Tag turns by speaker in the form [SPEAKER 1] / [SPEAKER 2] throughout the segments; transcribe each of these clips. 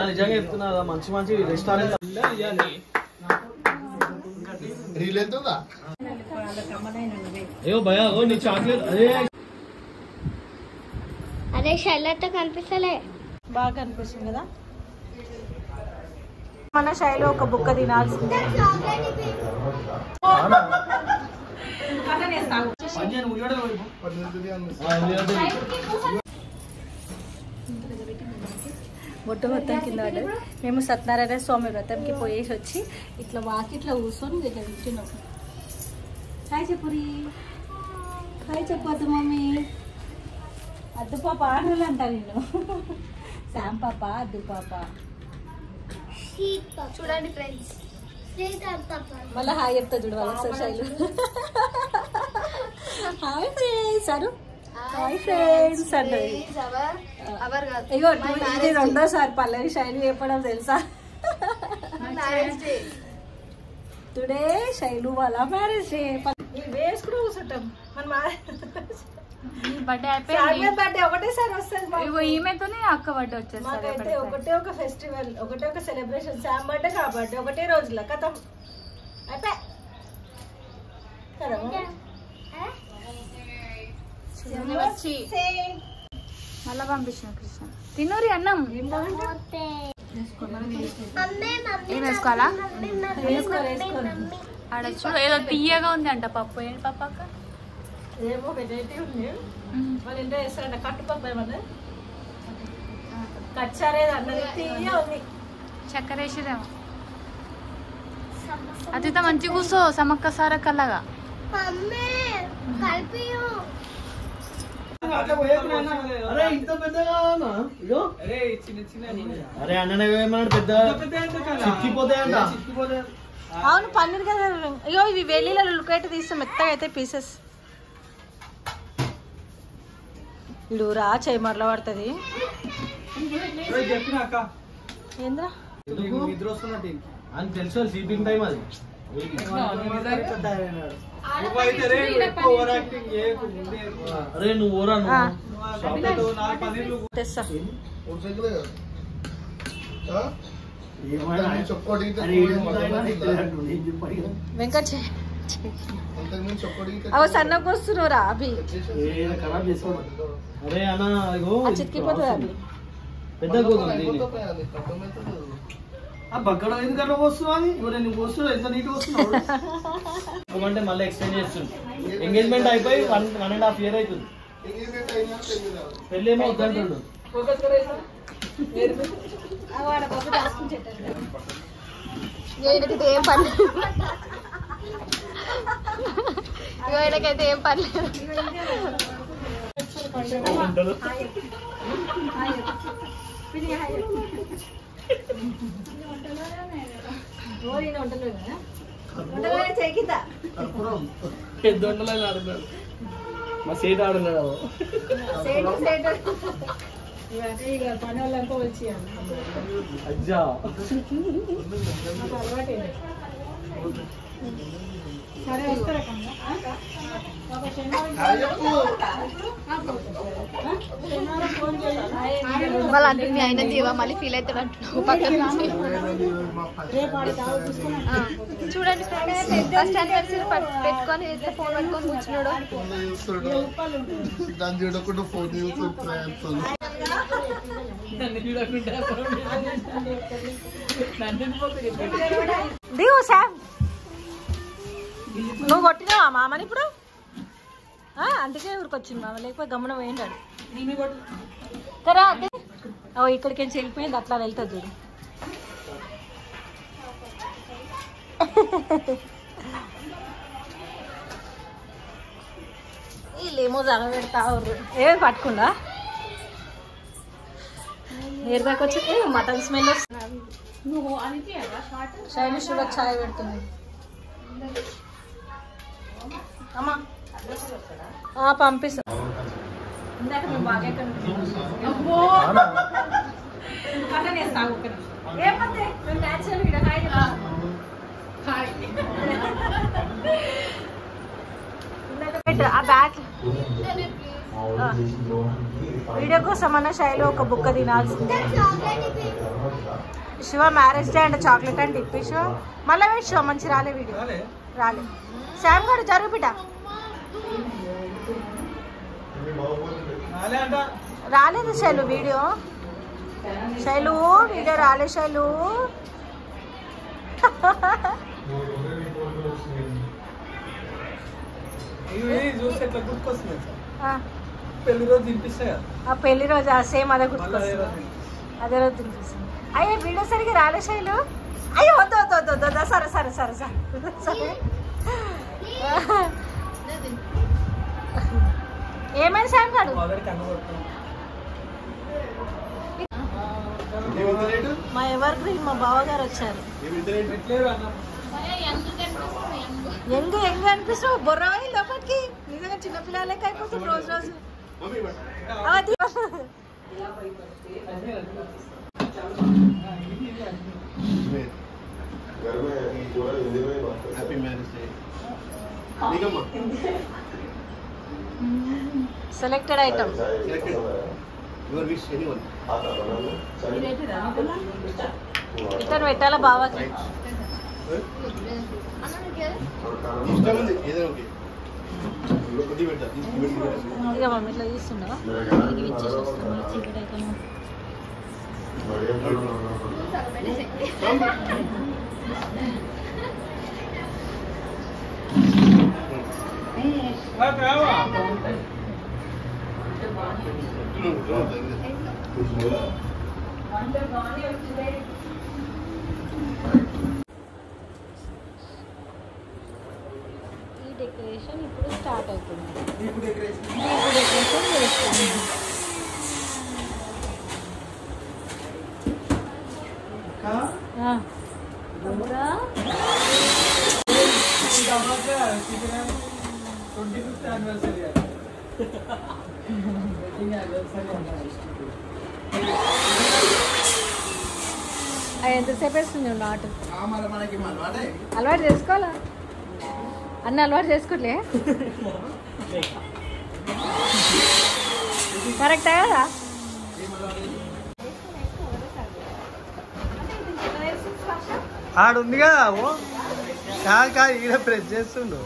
[SPEAKER 1] నిజంగా చెప్తున్నా మంచి మంచి రెస్టారెంట్
[SPEAKER 2] రీల్ ఎంతుందా
[SPEAKER 1] అయ్యో ఓ నీ చాక్లెట్ అదే
[SPEAKER 3] అదే షల్లతో కనిపిస్తలే.
[SPEAKER 4] బాగా కనిపిస్తుంది కదా? మన శైలి ఒక బుక్క తినాల్సిందే. బొట్టు మొత్తం కింద పడ్డది. మేము సత్యనారాయణ స్వామి వ్రతంకి పోయేసి వచ్చి ఇట్లా వాకిట్లో కూర్చొని ఇట్లా కూర్చున్నాం. హాయ్ చెప్పురి. హాయ్ చెప్పొద్దు మమ్మీ. అద్దు పాప ఆడలు అంటా నేను శాంపాప అద్దు పాప.
[SPEAKER 3] చూడండి ఫ్రెండ్స్
[SPEAKER 4] మళ్ళీ హాయ్ చెప్తా చూడు వాళ్ళ ఒకసారి శైలు హాయ్ ఫ్రెండ్స్ అను హాయ్ ఫ్రెండ్స్ అన్నది ఇగో ఇది రెండోసారి పల్లవి శైలు చెప్పడం తెలుసా?
[SPEAKER 3] మ్యారేజ్
[SPEAKER 4] టుడే శైలు వాళ్ళ మ్యారేజ్ డే వేసుకుని కూర్చుంటాం. మన
[SPEAKER 5] బర్త్డే అయిపోయింది.
[SPEAKER 4] బర్త్డే ఒకటేసారి.
[SPEAKER 5] ఇగో ఈమెతోనే అక్క బర్త్డే
[SPEAKER 4] ఒకటే ఒక ఫెస్టివల్ ఒకటే ఒక సెలబ్రేషన్ శామ్ బర్త్డే నా బర్త్డే ఒకటే రోజుల? కథం. అయిపోయి. కదా
[SPEAKER 5] వచ్చి మళ్ళా పంపించిన కృష్ణ. తిన్నూరి అన్నం. ఏం వేసుకోవాలా? ఏదో తీయగా ఉంది అంట పప్పు. ఏంటి పప్పు అక్క?
[SPEAKER 4] ఏమో వెరైటీ ఉంది. వాళ్ళు ఏంటో చేస్తారంట. కట్టుపప్పు ఏమన్నా? కచ్చారేది అన్నది తీయ ఉంది.
[SPEAKER 5] చక్కెర వేసిరేమో అతిత మంచి కూర్చో సమక్క సారక్కలాగా
[SPEAKER 1] అరే ఇంత పెద్దగా ఇగో. అరే చిన్న చిన్న అరే అన్ననే ఏమన్నాడు? పెద్ద చిక్కిపోతాయంట
[SPEAKER 4] అవును పన్నీర్ కదా. అయ్యో ఇవి వెల్లిలో ఉల్లికైతే తీస్తే. మెత్తగా అయితే పీసెస్.
[SPEAKER 1] అరే నువ్వు ఓరా
[SPEAKER 4] ఆ.
[SPEAKER 1] నువ్వు
[SPEAKER 4] తెస్తా? వెంకట్ చేయి. అవ సన్నకు వస్తున్నావు రా అభి.
[SPEAKER 1] ఏ ఖరాబ్ చేసుకోడు అరే అన్న ఇగో
[SPEAKER 4] ఆ చిక్కిపోతుంది అభి.
[SPEAKER 1] పెద్ద బక్కడ వస్తున్నావు ఇవ్వ నువ్వు వస్తున్నావు ఎంత నీట్ వస్తున్నావు? అంటే మళ్ళీ ఎక్స్టెండ్ చేస్తుంది. ఎంగేజ్మెంట్ అయిపోయి one one and half year అవుతుంది. పెళ్ళి ఏమో వద్దంటుండు
[SPEAKER 3] ఏం పని. ఇగో ఈయనకైతే ఏం పని లేదు.
[SPEAKER 2] కర్పూరం.
[SPEAKER 1] పెద్ద ఆడున్నాడు మా సీట్ ఆడున్నాడు
[SPEAKER 4] పని వాళ్ళంతా వచ్చి
[SPEAKER 1] అజ్జా
[SPEAKER 3] వాళ్ళ అంటే మీ ఆయన జీవా మళ్ళీ ఫీల్ అవుతాడు అంటున్నావు పక్కన చూడండి ఫ్రెండ్స్ ఫస్ట్ యానివర్సరీ పెట్టుకొని ఫోన్ పట్టుకొని కూర్చున్నాడు.
[SPEAKER 2] ఫోన్లో చూస్తాడు. దాన్ని చూడకుండా ఫోన్ చూస్తున్నాడు
[SPEAKER 4] దిగు శామ్ నువ్వు కొట్టినావా మామని ఇప్పుడు? ఆ, అందుకే ఊరికొచ్చింది మామ లేకపోతే గమనం పోయిండాడు కదా అదే. ఓ ఇక్కడికి వెళ్ళి వెళ్ళిపోయింది అట్లా వెళ్తుంది చూడు. వీళ్ళేమో జగ పెడతా ఏమి పట్టుకుందా? ఎయిర్ బ్యాగ్ వచ్చి ఏ, మటన్ స్మెల్ వస్తుంది. శైలి షుగర్ ఛాయ్ పెడుతుంది. అమ్మా. పంపిస్తా. వీడియో కోసం అన్న శైలు ఒక బుక్క తినాల్సిందే శివ మ్యారేజ్ డే అంటే చాక్లెట్ అంటే ఇప్పి శివ. మళ్ళీ శివ మంచి రాలే వీడియో.
[SPEAKER 1] రాలే?
[SPEAKER 4] శామ్ గారు జరుగు బిడ్డ. రాలేదు శైలు వీడియో. శైలు వీడియో రాలే శైలు.
[SPEAKER 1] పెళ్ళి రోజు
[SPEAKER 4] పెళ్ళి రోజు సేమ్ అదే గుర్తుకొస్తుంది
[SPEAKER 1] రోజు
[SPEAKER 4] అదే రోజు తినిపిస్తుంది. అయ్యే వీడియో సరిగా రాలే శైలు. అయ్యో వద్దు వద్దు వద్దు వద్దు సరే సరే సరే సరే. సరే. ఏమైంది శామ్ గారు మా ఎవర్ గ్రీన్? మా బావగారు వచ్చారు.
[SPEAKER 1] ఎట్లేరు అన్న
[SPEAKER 4] ఎంగు ఎంగు అనిపిస్తావు బొర్రవాయి లోపలికి. నిజంగా చిన్నపిల్లలకి అయిపోతుంది రోజు రోజు. అది selected item
[SPEAKER 2] your wish any one
[SPEAKER 4] ఇతను పెట్టాలా బావకి? ఇక మమ్మీ ఇట్లా ఇచ్చేసి వస్తాను చీకటి ఐటమ్ ఈ డెకరేషన్ ఇప్పుడు స్టార్ట్ అవుతుంది.
[SPEAKER 1] నీకు డెకరేషన్
[SPEAKER 4] దీపు డెకరేషన్ చేస్తుంది ఆ.
[SPEAKER 1] Twenty fifth anniversary wedding anniversary
[SPEAKER 4] అది ఎంతసేపు వేస్తుంది
[SPEAKER 2] మనకి అలవాటే
[SPEAKER 4] చేసుకోవాలా? అన్న అలవాటు చేసుకోవట్లే కరెక్టా కదా?
[SPEAKER 1] ఆడుంది కదా ఓ. కాదు కాదు ఈడ ప్రెస్ చేస్తుండు.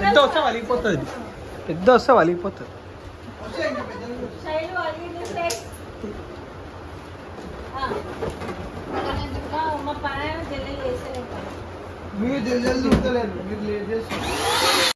[SPEAKER 1] పెద్ద వస్తే వలిగిపోతుంది. పెద్ద వస్తే వలిగిపోతుంది. మీరు చూడలేదు మీరు లేట్ చేస్తారు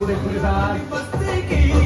[SPEAKER 4] पूरे पूरे साथ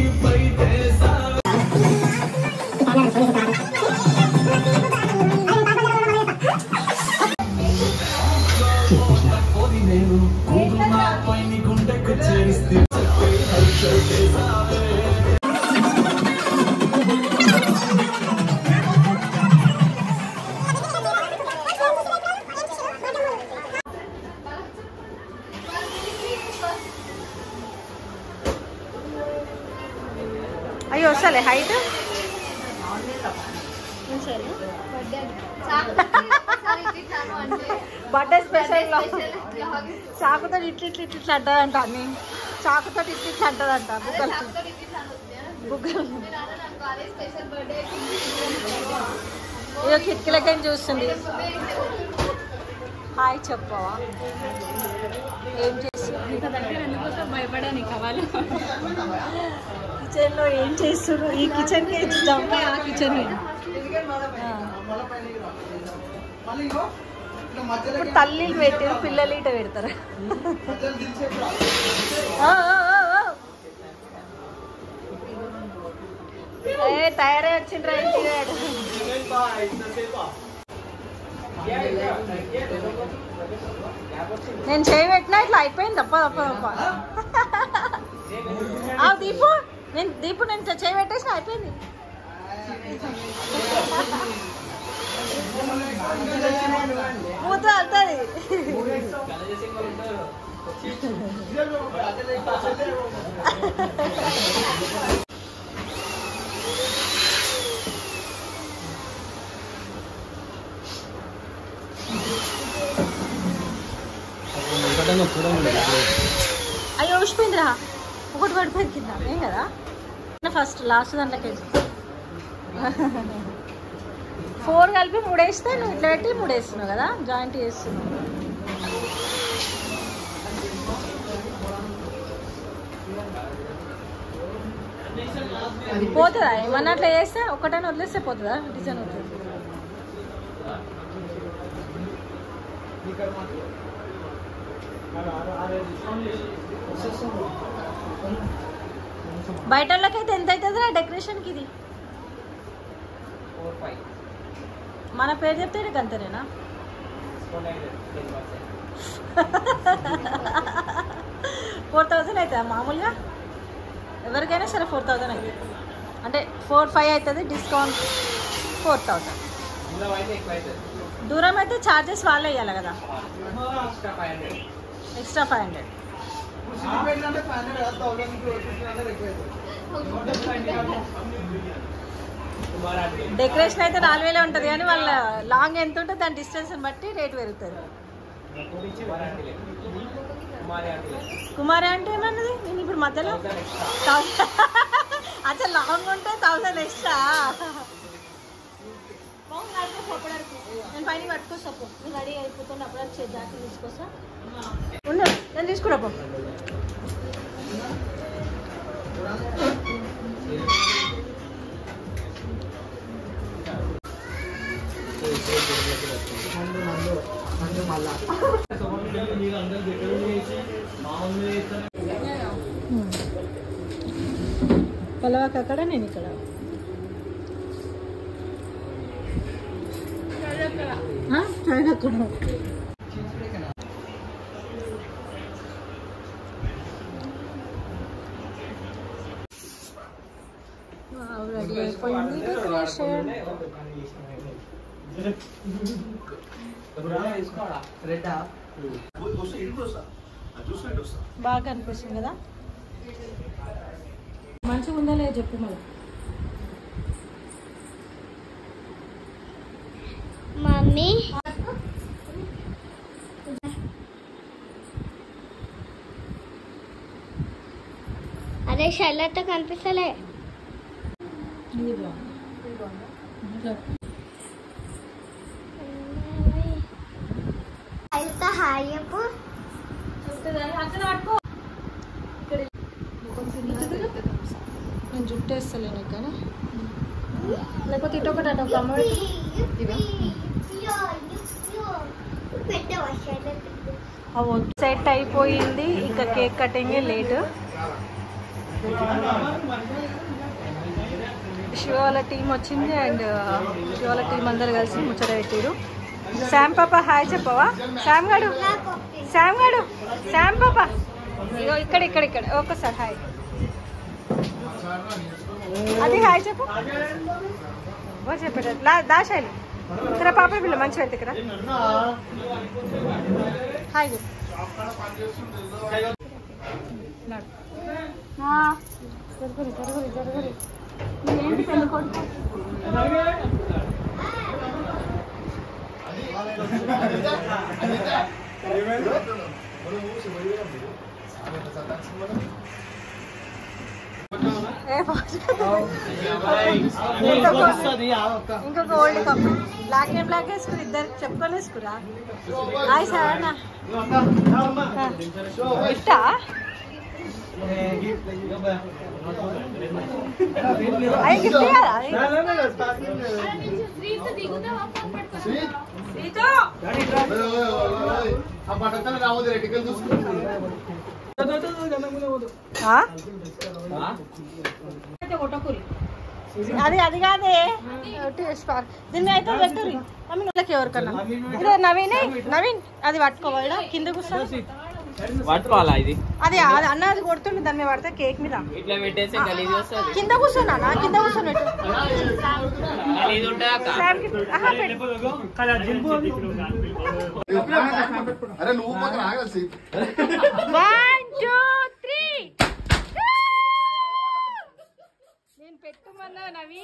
[SPEAKER 4] అంటదంట బుగ్గలు. బుగ్గలు ఇదో కిటికీలకని చూస్తుంది? హాయ్ చెప్పవా? ఏం
[SPEAKER 5] కావాలి?
[SPEAKER 4] కిచెన్లో ఏం చేస్తున్నారు ఈ కిచెన్కి జంప ఆ కిచెన్ ఇప్పుడు తల్లిలు పెట్టారు పిల్లలు ఇట పెడతారు ఆ, ఆ, ఆ, ఆ. ఏ తయారై వచ్చిండ్రా నేను చేయి పెట్టినా ఇట్లా అయిపోయింది తప్ప తప్ప తప్ప. ఆ దీపు నేను దీపు నేను చేయి పెట్టేసిన అయిపోయింది. మూత వెళ్తుంది అయ్యో ఒకటి పడిపోయింది కింద ఏం కదా? ఫస్ట్ లాస్ట్ దాంట్లోకి ఫోర్ కలిపి మూడేస్తే నువ్వు ఇట్లా పెట్టి మూడేస్తున్నావు కదా? జాయింట్ చేస్తున్నావు. పోతుందా? ఏమన్నా అట్లా చేస్తే ఒక్కటైనా వదిలేస్తే పోతుందా? డిజైన్ అవుతుంది బయట వాళ్ళకైతే ఎంత అవుతుందిరా డెకరేషన్కి ఇది మన పేరు చెప్తే నీకు అంతేనేనా? ఫోర్ థౌజండ్ అవుతుందా మామూలుగా? ఎవరికైనా సరే ఫోర్ థౌజండ్ అవుతుంది అంటే ఫోర్ ఫైవ్ అవుతుంది డిస్కౌంట్ ఫోర్ థౌజండ్. దూరం అయితే ఛార్జెస్ వాళ్ళే ఇవ్వాలి కదా. Extra five hundred. డెకరేషన్ అయితే నాలుగు వేలే ఉంటుంది కానీ వాళ్ళ లాంగ్ ఎంత ఉంటే దాని డిస్టెన్స్ బట్టి రేట్ పెరుగుతుంది. కుమారి అంటే ఏమన్నది? నేను ఇప్పుడు మధ్యలో? అసలు లాంగ్ ఉంటే థౌసండ్ ఎక్స్ట్రా? నేను పైన పట్టుకొస్తా పో. నేను రెడీ అయిపోతున్నా అప్పుడు వచ్చే జాకెట్ తీసుకొస్తా. ఉండు నేను తీసుకురా పో. అక్కడ నేను ఇక్కడ. చైనా అక్కడ వావ్, రెడీ అయిపోయింది డెకరేషన్
[SPEAKER 2] వస్తా ఇంటికి వస్తా అది చూసినట్టు వస్తా
[SPEAKER 4] బాగా అనిపిస్తుంది కదా? మంచిగా ఉందా లేదా చెప్పు మళ్ళీ
[SPEAKER 3] మమ్మీ. అదే షల్లతో కనిపిస్తలే
[SPEAKER 4] ఇది బాగుంది ఇది బాగుందా? ఇట్లా.
[SPEAKER 3] అయితే హాయ్ చెప్పు
[SPEAKER 4] నేను జుట్టు వేస్తలేను కానీ. లేకపోతే ఇటు ఒకటి అటు ఒక అమ్మ పెట్టు. ఇవా?
[SPEAKER 3] పెట్టవా షల్లతో
[SPEAKER 4] అవు సెట్ అయిపోయింది. ఇంకా కేక్ కటింగ్ లేట్. శివ వాళ్ళ టీం వచ్చింది అండ్ శివ వాళ్ళ టీం అందరు కలిసి ముచ్చట పెట్టారు శామ్ పాప హాయ్ చెప్పవా? శామ్ గడు శామ్ గడు శామ్ పాప? ఇగో ఇక్కడ ఇక్కడ ఇక్కడ. ఒక్కసారి హాయ్. అది హాయ్ చెప్పు. బాగా చెప్పాడు లా దాశాలి ఇక్కడ పాప పిల్ల మంచి పెడితే ఇక్కడ. హాయ్ చెప్పు. జరుగురి జరుగురి జరుగురి ఏంటి పెళ్ళి కొడుకు? ఏ ఫాస్ట్
[SPEAKER 1] వస్తుంది ఆ ఒక్క
[SPEAKER 4] ఇంకొక old cup black and black వేసుకుని ఇద్దరు చెప్పుకొని వేసుకురా హాయ్ సార్ ఇష్టా అయ్యి గిఫ్ట్ కదా శ్రీతు
[SPEAKER 2] ఆ పట్టణ రావద్దు రెడ్డికల్ చూసుకుంటారు
[SPEAKER 4] ఆ? అది అది కాదే స్పార్క్. దీన్ని అయితే పెట్టరు మమ్మీ వాళ్ళకి ఎవరికన్నా ఇదే నవీన్ నవీన్ అది పట్టుకోవాలా కింద కూర్చో
[SPEAKER 6] పట్టుకోవాలా ఇది?
[SPEAKER 4] అదే అన్నది కొడుతుండే దాన్ని పడితే కేక్ మీద.
[SPEAKER 6] ఇట్లా పెట్టేసి గలీజ్ వస్తుంది.
[SPEAKER 4] కింద కూర్చున్నా కింద
[SPEAKER 6] కూర్చున్నట్టు
[SPEAKER 2] అరే నువ్వు పక్కన ఆగలసి
[SPEAKER 4] 1 2 ఏమన్నావు నవి?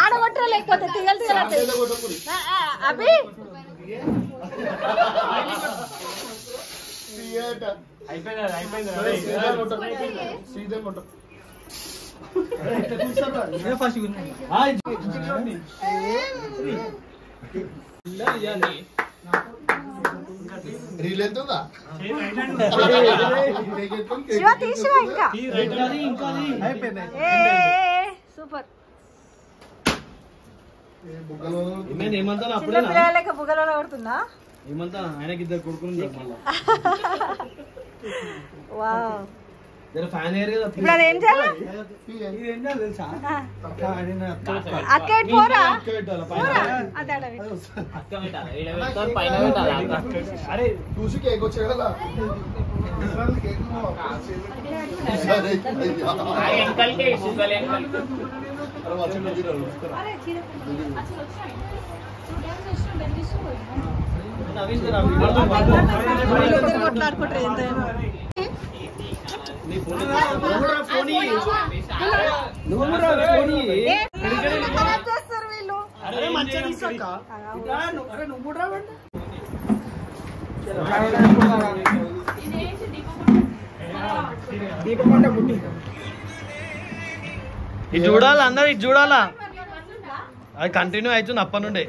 [SPEAKER 4] ఆడగొట్టరా లేకపోతే తిగలు తిగలు అభి?
[SPEAKER 2] ఫస్ట్
[SPEAKER 4] శివ ఇంకా? సూపర్.
[SPEAKER 1] ఏమంతా
[SPEAKER 4] చిన్న
[SPEAKER 1] అప్పుడేనా?
[SPEAKER 4] పిల్లలకి బుగ్గలలో కొడుతుందా
[SPEAKER 1] ఏమంతా ఆయనకి ఇద్దరు కొడుకుని మళ్ళీ
[SPEAKER 4] వావ్
[SPEAKER 1] జర ఫ్యాన్ ఎయిర్ కదా
[SPEAKER 4] ఇప్పుడు అది ఏం చేయాలి
[SPEAKER 1] ఇది ఏం చేయాలి తెలుసా
[SPEAKER 4] ఆ,
[SPEAKER 1] అక్క ఆడిన అక్క
[SPEAKER 4] అక్క ఇటు పోరా
[SPEAKER 1] అక్క పెట్టాలి
[SPEAKER 4] పోరా
[SPEAKER 1] పైన
[SPEAKER 4] అదే అడవి
[SPEAKER 6] అక్క పెట్టాలి ఈడ పెడతారు, పైన పెట్టాలి అక్క
[SPEAKER 1] అరే
[SPEAKER 2] చూసి కేక్ వచ్చాయి కదా సరే
[SPEAKER 6] ఆ వెనకాలకే షుగర్ వెనకాలకి
[SPEAKER 1] నవీన్ జర
[SPEAKER 4] వీళ్ళిద్దరు కొట్లాడుకుంటారు ఎంతైనా
[SPEAKER 1] ఇది చూడాలా అందరు? ఇది చూడాలా? అది కంటిన్యూ అవుతుంది అప్పటి నుండి.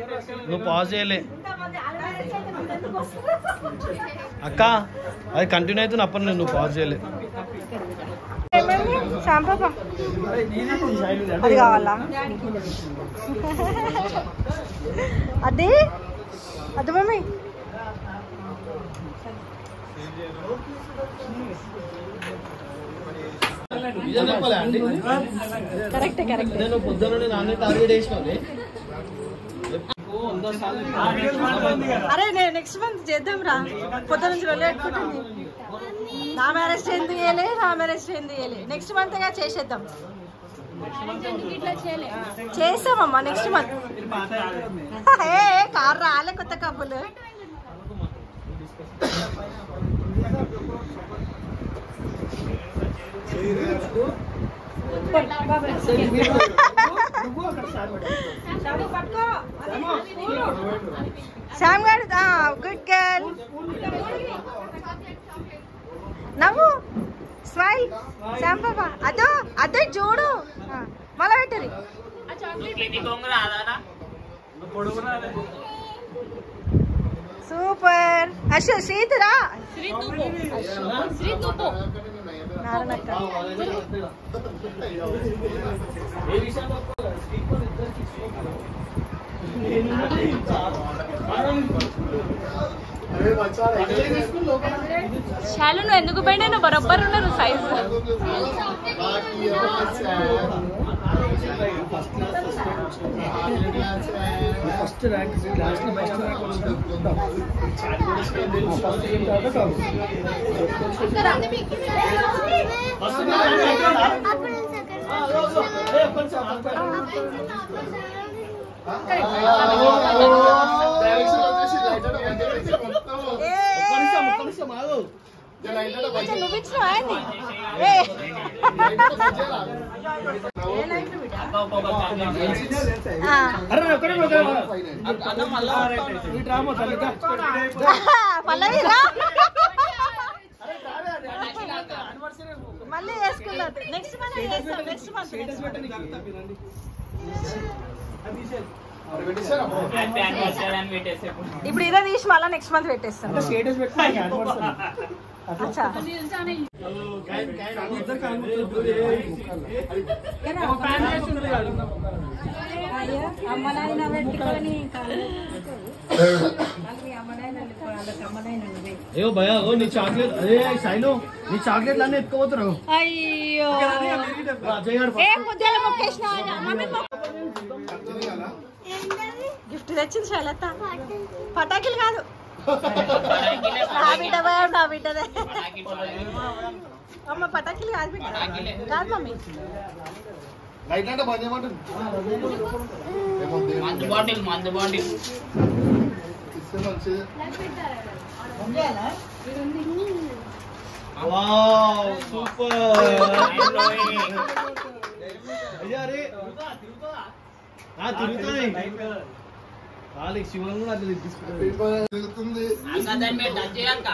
[SPEAKER 1] నువ్వు పాజ్ చేయలే. అక్క అది కంటిన్యూ అవుతుంది అప్పటి నుండి నువ్వు పాజ్ చేయలే
[SPEAKER 4] ఏమైంది శాంపా అది కావాలా? అది? అది మమ్మీ.
[SPEAKER 1] నిజం చెప్పాలి? అండి
[SPEAKER 4] కరెక్టే కరెక్ట్
[SPEAKER 1] నేను పొద్దున్న నాన్న టార్గెట్ సార్లు
[SPEAKER 4] అరే నేను నెక్స్ట్ మంత్ చేద్దాం రా. పొద్దు నుంచి వెళ్ళేట్టుకుంటుంది నా మ్యారేజ్ ఎందుకు చేయలే? నా మ్యారేజ్ ఎందుకు చేయలే? నెక్స్ట్ మంత్గా చేసేద్దాం. చేసామమ్మా నెక్స్ట్ మంత్ ఏ ఏ, కార్ రాలే కొత్త కప్పులు శ్యామ్ గారు గుడ్ గర్ల్ నవ్వు స్మైల్ శ్యామ్ పాప అదో అదే చూడు ఆ, మళ్ళా పెట్టరి
[SPEAKER 6] ఇది కొంగు రాదా
[SPEAKER 4] సూపర్ అశు శ్రీతురా నారాయణక్క
[SPEAKER 5] శాలు నువ్వు ఎందుకు పోయినా నువ్వు బరొబ్బర్ ఉన్నారు సైజు
[SPEAKER 1] ఫస్ట్ ర్యాంక్ క్లాస్లో ఫస్ట్ ర్యాంక్
[SPEAKER 4] ఏ, కొంచెం నువ్వు ఇచ్చినావా ఏంది? ఏ. ఆ.
[SPEAKER 1] అరే ఒక్కడే పల్లవి
[SPEAKER 4] రా మళ్ళీ వేసుకుందాం next month next month
[SPEAKER 1] status పెట్టండి రండి
[SPEAKER 2] మరి పెట్టేశారా?
[SPEAKER 6] హ్యాపీ యానివర్సరీ అని పెట్టేసి
[SPEAKER 4] ఇప్పుడు ఇదే తీసి మళ్ళీ నెక్స్ట్ మంత్ పెట్టేస్తాం
[SPEAKER 1] అంటే స్టేటస్ పెట్టండి
[SPEAKER 4] అచ్చా.
[SPEAKER 1] ఇద్దరు కనుక్కుంటుంది.
[SPEAKER 4] అయ్యో అమ్మ నాయన పెట్టుకొని
[SPEAKER 1] అయ్యో భయ ఓ నీ చాక్లెట్ అరే సాయిలో నీ చాక్లెట్లు అన్నీ ఎత్తుకోపోతున్నావు.
[SPEAKER 4] అయ్యో.
[SPEAKER 1] అజయ్ గారు
[SPEAKER 4] ఏ ముద్దాల మొక్కేసిన మమ్మీ
[SPEAKER 2] అర్థం కాదా?
[SPEAKER 4] గిఫ్ట్ తెచ్చింది శైలత పటాకులు కాదు. నా బిడ్డ నా బిడ్డదే. అమ్మ పటాకులు కాదు బిడ్డ. కాదు మమ్మీ.
[SPEAKER 2] లైట్ అంటే బంద్ చేయమంటుంది. ఏమో దేవుడు.
[SPEAKER 6] మందు బాటిల్ మందు బాటిల్.
[SPEAKER 2] ఇస్తే మంచిది.
[SPEAKER 1] వావ్ సూపర్ ఆ తిరుగుతుంది వాళ్ళకి శివం కూడా అట్లా తీసుకుంటారు
[SPEAKER 2] పేపర్ తిరుగుతుంది
[SPEAKER 6] అక్క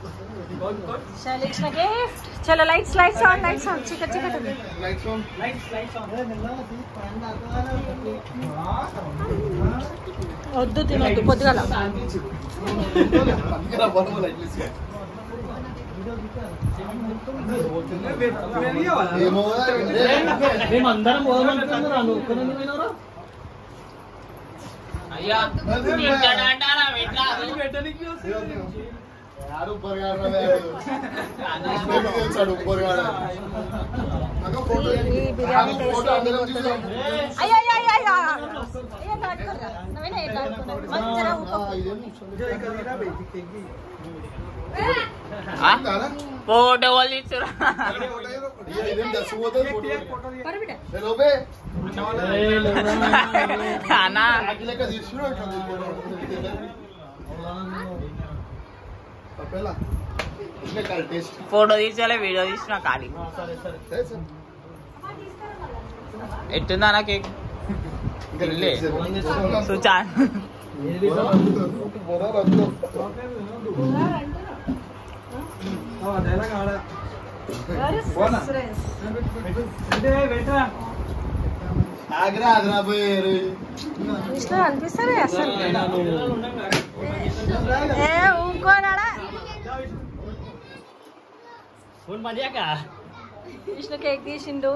[SPEAKER 6] దాన్ని మీరు టచ్ చేయక్క
[SPEAKER 2] భయం మీరు తిరగండి. ఎక్కడ మీరు ఒకసారి తిరగరా? ఒకసారి తిరగరా? అదే తిరగరా? తిరగరా? ఒకసారి తిరగరా?
[SPEAKER 4] శైలు ఇచ్చిన గిఫ్ట్ చలో lights lights on lights on చికెట్ చికెట్ ఉంది
[SPEAKER 2] లైట్స్ ఆన్.
[SPEAKER 4] వద్దు తినొద్దు పొద్దుగల
[SPEAKER 2] అందుకే నా బొమ్మ లైట్ వేసి. ఏమో
[SPEAKER 1] మేము అందరం పోదామనుకుంటున్నారా నువ్వు ఒక్కదాన్ని పోయినావురా?
[SPEAKER 6] అయ్యా ఇక్కడ అంటారా ఎట్లా
[SPEAKER 2] యారు ఉబ్బరిగాడు రా యారు. ఇష్టం చేశాడు ఉబ్బరిగాడు. అక్క ఫోటో
[SPEAKER 4] ఈ బిర్యానీ
[SPEAKER 2] ఆ ఫోటో అందరం చూసాం.
[SPEAKER 4] అయ్యో అయ్యో అయ్యో అయ్యో అయ్యో దాటుకోరుగా నువ్వేనా ఎట్లా ఆడుకున్నావు మంచిగా ఊరుకో.
[SPEAKER 2] ఆ, ఇదేం కాదా?
[SPEAKER 6] ఫోటో వాళ్ళు ఇచ్చురా
[SPEAKER 2] ఇదే, ఇదేం దశ పోతుంది ఫోటో.
[SPEAKER 4] పరు బిడ్డ.
[SPEAKER 2] ఏ లోపే.
[SPEAKER 1] ఏయ్, లేవురా.
[SPEAKER 6] అన్నా ఫోటో తీసాలే వీడియో తీసిన ఖాళీ. ఎట్టుందా నా కేక్.
[SPEAKER 2] ఆగ్రా ఆగ్రా పోయారు
[SPEAKER 4] అనిపిస్తారు అసలు. ఏ ఊరుకోనాడా?
[SPEAKER 1] ఫోన్ పడియాక
[SPEAKER 4] విష్ణు కేక్ తీసిండు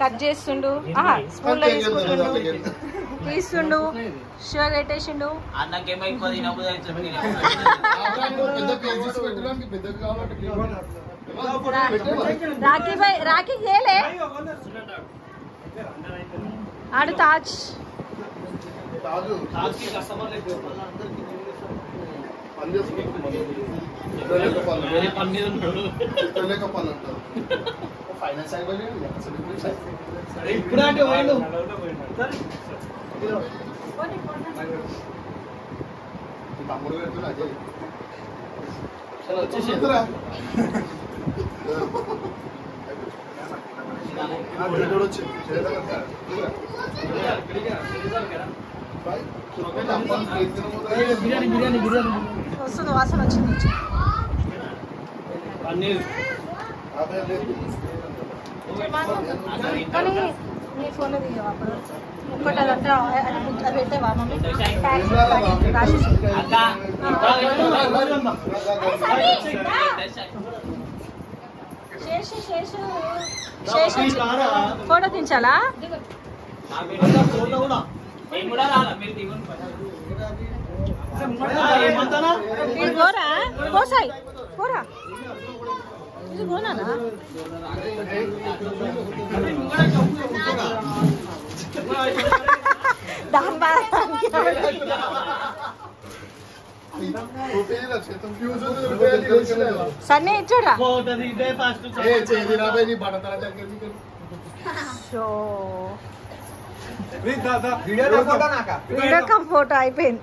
[SPEAKER 4] కట్ చేస్తుండు. ఆహా, స్పూన్లో తీసుకుంటుండు. తీస్తుండు షుగర్ పెట్టేసిండు. రాఖీ బై రాఖీ చేయలే. ఆడు తాజ్.
[SPEAKER 2] తాజు.
[SPEAKER 1] కస్టమర్
[SPEAKER 2] పని చేసుకుంటున్నాం ఇతరులేక పనులు.
[SPEAKER 1] వేరే పని మీద ఉంటాడు
[SPEAKER 2] ఇతరులేక పనులు అంటారు ఫైనాన్స్ అయిపోయింది అసలు ఇప్పుడు సరే.
[SPEAKER 1] ఇప్పుడు అంటే పోయిండు
[SPEAKER 2] ఈ తమ్ముడు పెడుతున్నా అజయ్
[SPEAKER 1] సరే వచ్చేసి
[SPEAKER 2] చేతురా. ఆ, వీడు వచ్చి. చేతురా. బాయ్. చూడండి, అమ్మాయి ప్లేట్ తినబోతుంది.
[SPEAKER 1] బిర్యానీ బిర్యానీ బిర్యానీ
[SPEAKER 4] వస్తుంది వాసన వచ్చింది. కానీ నీ ఫోన్ దిగవా అప్పుడు? ఒక్కటి అదంటే అది పెట్టేవా మమ్మీ ట్యాక్సీ రాసేసి శేషు శేషు. శేషు ఫోటో దించాలా?
[SPEAKER 1] ఫోటో కూడా
[SPEAKER 6] నేను కూడా రాలా మీరు దిగుండి
[SPEAKER 1] ఏమంటానా
[SPEAKER 4] ఇది పోరా పోసాయి పోరా ఇది పోనానా దాని బాధ
[SPEAKER 2] రూపాయలు చేతం ఫ్యూజ్ ఉంది, రూపాయలు తెలియదు.
[SPEAKER 4] సన్నీ ఇచ్చాడా
[SPEAKER 1] ఫోటో దిగితే ఫస్ట్
[SPEAKER 2] ఏ చేది రాబోయే నీ బడతల దగ్గరికి
[SPEAKER 4] షో వీడియో కమ్ ఫోటో అయిపోయింది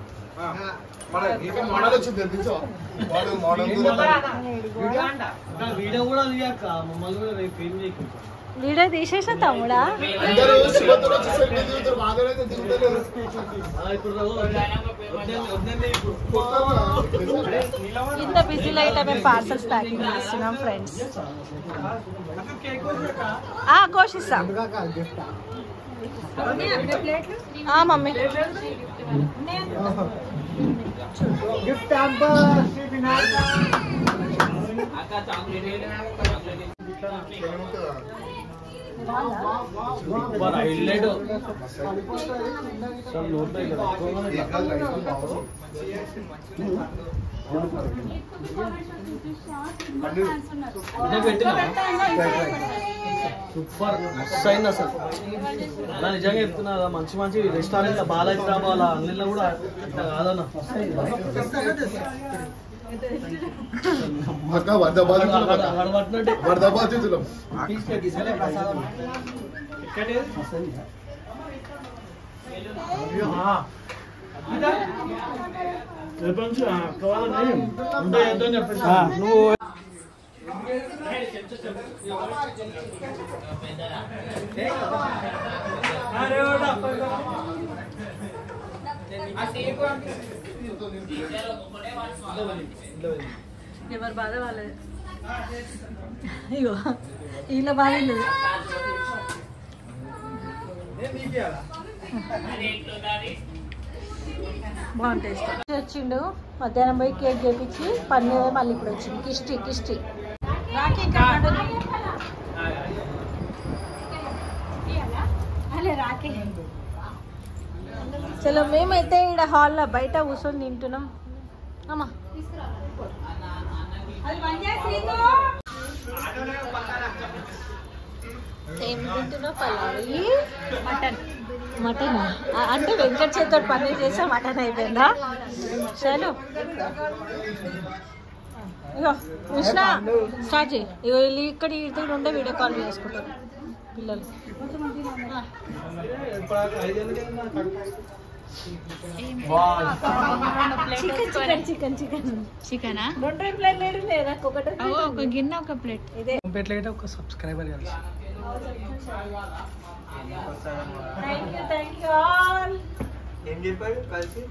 [SPEAKER 2] మోడల్ వచ్చింది తెలుసా? వాడు మోడల్
[SPEAKER 1] వీడియో కూడా తీయక్క మమ్మల్ని కూడా రేపు ఏం చేయకుండా
[SPEAKER 4] వీడియో తీసేసా తమ్ముడా? ఇంత బిజీలో అయితే మేము పార్సల్స్ ప్యాకింగ్ చేస్తున్నాం ఫ్రెండ్స్ కోషిస్తా ఆ, మమ్మీ
[SPEAKER 1] సూపర్ హైలైట్. సూపర్ మస్తు అయింది అసలు. అలా నిజంగా చెప్తున్నా మంచి మంచి రెస్టారెంట్ బాలాజీ డాబా అలా అన్నిట్లో కూడా కాదన్న.
[SPEAKER 2] అక్క వద్ద బాధితులం అక్క
[SPEAKER 1] అక్కడ పట్టినట్టే
[SPEAKER 2] వరద బాధితులం
[SPEAKER 1] నువ్వు
[SPEAKER 4] ఎవరు బాధ వాళ్ళది ఇగో వీళ్ళ బాధ బాగుంటాయి వచ్చిండు మధ్యాహ్నం పోయి కేక్ చేపించి పన్నీర్ మళ్ళీ ఇప్పుడు వచ్చింది. కిష్టి కిష్టి. రాఖీ చలో మేమైతే ఇక్కడ హాల్లో బయట కూర్చొని తింటున్నాం. అమ్మా. ఏం తింటున్నావు పలావి మటన్. మటన్? అంటే వెంకట చేతితో పన్నీర్ చేసా మటన్ అయిపోయిందా? చలో. ఇగో కృష్ణ స్టార్ట్ చేయి ఇగో వీళ్ళు ఇక్కడ ఇద్దరు ఉండే వీడియో కాల్ చేసుకుంటారు పిల్లలు. Chicken chicken chicken chicken.
[SPEAKER 5] చికెనా?
[SPEAKER 4] రెండు రెండు ప్లేట్ లేడు లేదా? ఒకటి
[SPEAKER 5] ఒక గిన్నె ఒక ప్లేట్.
[SPEAKER 4] ఇదే.
[SPEAKER 1] పెట్టలేట ఒక సబ్స్క్రైబర్ కలిసి
[SPEAKER 4] thank you thank you all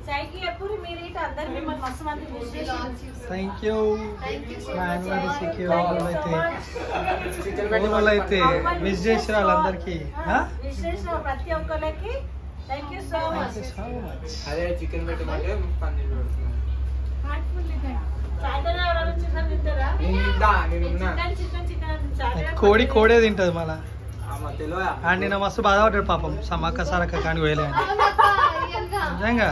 [SPEAKER 4] thank you ఎప్పుడు మీరు ఇటు అందరు మిమ్మల్ని మస్తు మంది మిస్ చేసి
[SPEAKER 1] థ్యాంక్ యూ మా యానివర్సరీకి
[SPEAKER 4] అయితే.
[SPEAKER 1] అయితే మిస్ చేసిన వాళ్ళందరికీ
[SPEAKER 4] విష్ చేసిన ప్రతి ఒక్కరికి థ్యాంక్ యూ సో మచ్
[SPEAKER 6] అదే చికెన్ పెట్టమంటే పన్నీర్ పెడుతున్నాను నేను నేను
[SPEAKER 1] కోడి కోడే తింటది మళ్ళా. అండ్ నిన్న మస్తు బాధపడ్డాడు పాపం. సమ్మక్క సారక్క కానీ అని. నిజంగా?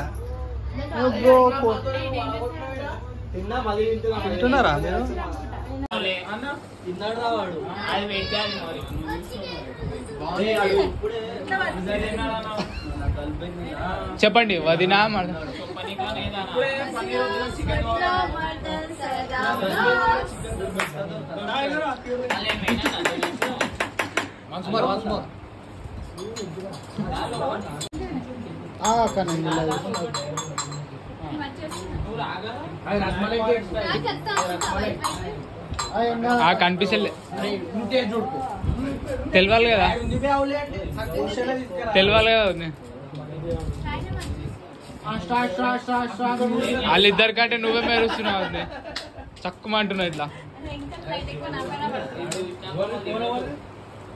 [SPEAKER 1] తింటున్నారా మీరు?
[SPEAKER 6] తిన్నాడు రావాడు అది పెట్టాలి
[SPEAKER 7] చెప్పండి వదినా కనిపిస్తలే. తెలియాలి కదా. తెలియాలి కదా. వాళ్ళిద్దరి కంటే నువ్వే మెరుస్తున్నావు వదినా. చక్కుమంటున్నావు ఇట్లా.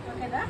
[SPEAKER 4] ఓకేదా